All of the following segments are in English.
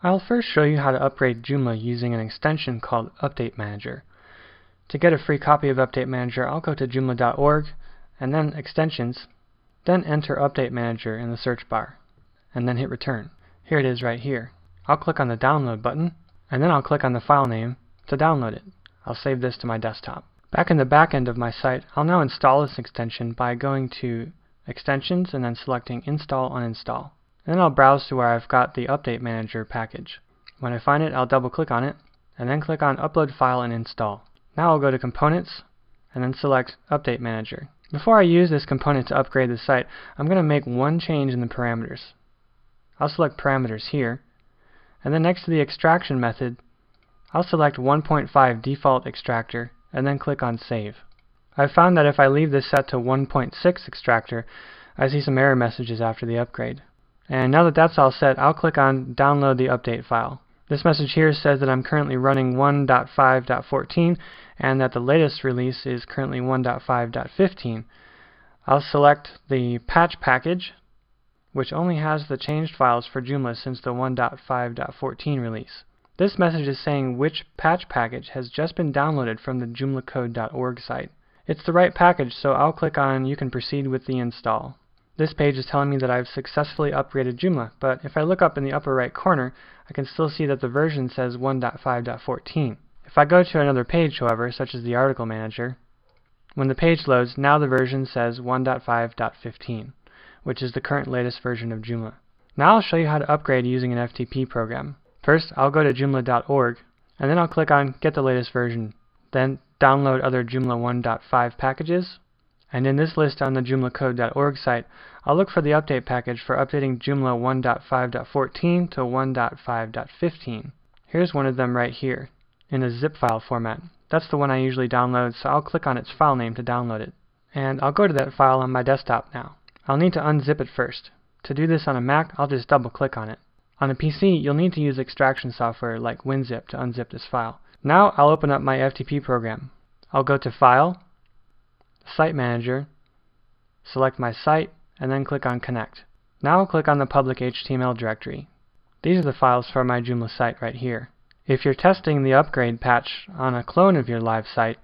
I'll first show you how to upgrade Joomla using an extension called Update Manager. To get a free copy of Update Manager, I'll go to joomla.org and then Extensions, then enter Update Manager in the search bar, and then hit Return. Here it is right here. I'll click on the Download button, and then I'll click on the file name to download it. I'll save this to my desktop. Back in the back end of my site, I'll now install this extension by going to Extensions and then selecting Install Uninstall. Then I'll browse to where I've got the Update Manager package. When I find it, I'll double click on it, and then click on Upload File and Install. Now I'll go to Components, and then select Update Manager. Before I use this component to upgrade the site, I'm going to make one change in the parameters. I'll select Parameters here, and then next to the extraction method, I'll select 1.5 default extractor and then click on Save. I've found that if I leave this set to 1.6 extractor, I see some error messages after the upgrade. And now that that's all set, I'll click on Download the update file. This message here says that I'm currently running 1.5.14 and that the latest release is currently 1.5.15. I'll select the patch package, which only has the changed files for Joomla since the 1.5.14 release. This message is saying which patch package has just been downloaded from the joomlacode.org site. It's the right package, so I'll click on You can proceed with the install. This page is telling me that I've successfully upgraded Joomla, but if I look up in the upper right corner, I can still see that the version says 1.5.14. If I go to another page, however, such as the article manager, when the page loads, now the version says 1.5.15, which is the current latest version of Joomla. Now I'll show you how to upgrade using an FTP program. First, I'll go to joomla.org, and then I'll click on Get the latest version. Then download other Joomla 1.5 packages. And in this list on the joomlacode.org site, I'll look for the update package for updating Joomla 1.5.14 to 1.5.15. Here's one of them right here, in a zip file format. That's the one I usually download, so I'll click on its file name to download it. And I'll go to that file on my desktop now. I'll need to unzip it first. To do this on a Mac, I'll just double click on it. On a PC, you'll need to use extraction software like WinZip to unzip this file. Now I'll open up my FTP program. I'll go to File, Site Manager, select my site, and then click on Connect. Now I'll click on the public HTML directory. These are the files for my Joomla site right here. If you're testing the upgrade patch on a clone of your live site,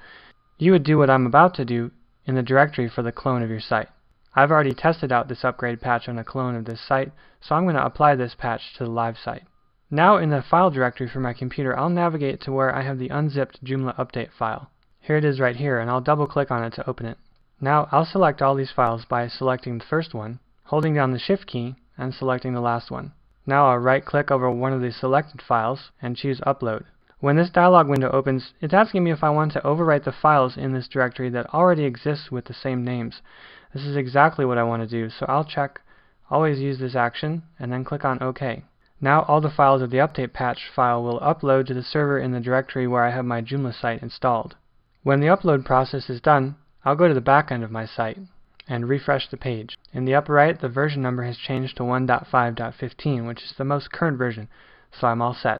you would do what I'm about to do in the directory for the clone of your site. I've already tested out this upgrade patch on a clone of this site, so I'm going to apply this patch to the live site. Now in the file directory for my computer, I'll navigate to where I have the unzipped Joomla update file. Here it is right here, and I'll double click on it to open it. Now I'll select all these files by selecting the first one, holding down the Shift key, and selecting the last one. Now I'll right click over one of the selected files and choose Upload. When this dialog window opens, it's asking me if I want to overwrite the files in this directory that already exists with the same names. This is exactly what I want to do, so I'll check Always use this action, and then click on OK. Now all the files of the update patch file will upload to the server in the directory where I have my Joomla site installed. When the upload process is done, I'll go to the back end of my site and refresh the page. In the upper right, the version number has changed to 1.5.15, which is the most current version, so I'm all set.